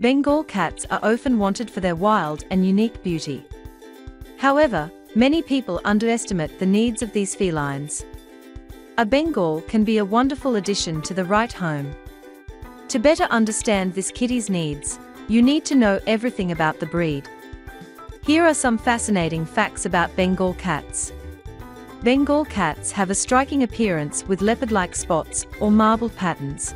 Bengal cats are often wanted for their wild and unique beauty. However, many people underestimate the needs of these felines. A Bengal can be a wonderful addition to the right home. To better understand this kitty's needs, you need to know everything about the breed. Here are some fascinating facts about Bengal cats. Bengal cats have a striking appearance with leopard-like spots or marbled patterns.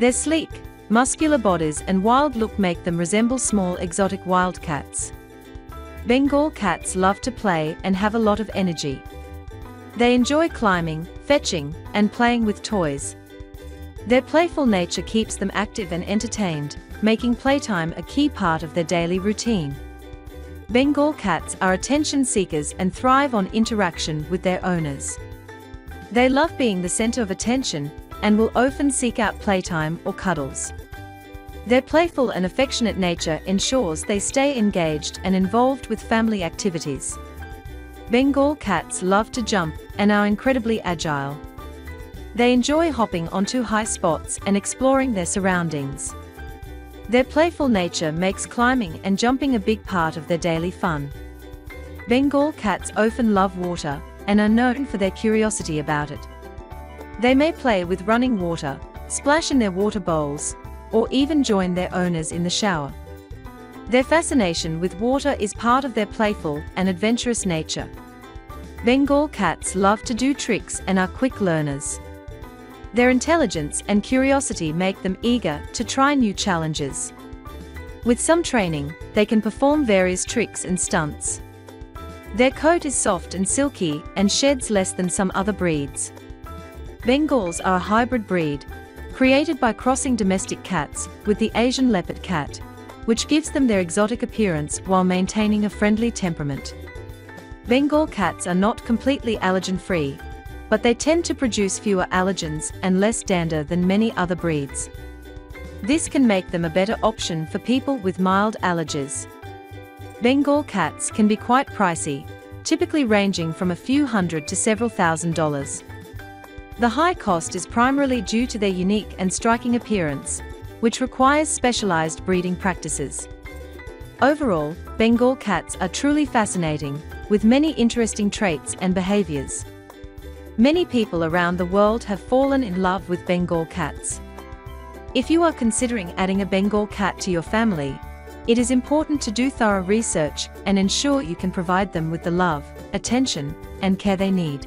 They're sleek, muscular bodies and wild look make them resemble small exotic wildcats. Bengal cats love to play and have a lot of energy. They enjoy climbing, fetching, and playing with toys. Their playful nature keeps them active and entertained, making playtime a key part of their daily routine. Bengal cats are attention seekers and thrive on interaction with their owners. They love being the center of attention and will often seek out playtime or cuddles. Their playful and affectionate nature ensures they stay engaged and involved with family activities. Bengal cats love to jump and are incredibly agile. They enjoy hopping onto high spots and exploring their surroundings. Their playful nature makes climbing and jumping a big part of their daily fun. Bengal cats often love water and are known for their curiosity about it. They may play with running water, splash in their water bowls, or even join their owners in the shower. Their fascination with water is part of their playful and adventurous nature. Bengal cats love to do tricks and are quick learners. Their intelligence and curiosity make them eager to try new challenges. With some training, they can perform various tricks and stunts. Their coat is soft and silky and sheds less than some other breeds. Bengals are a hybrid breed, created by crossing domestic cats with the Asian leopard cat, which gives them their exotic appearance while maintaining a friendly temperament. Bengal cats are not completely allergen-free, but they tend to produce fewer allergens and less dander than many other breeds. This can make them a better option for people with mild allergies. Bengal cats can be quite pricey, typically ranging from a few hundred to several thousand dollars. The high cost is primarily due to their unique and striking appearance, which requires specialized breeding practices. Overall, Bengal cats are truly fascinating, with many interesting traits and behaviors. Many people around the world have fallen in love with Bengal cats. If you are considering adding a Bengal cat to your family, it is important to do thorough research and ensure you can provide them with the love, attention, and care they need.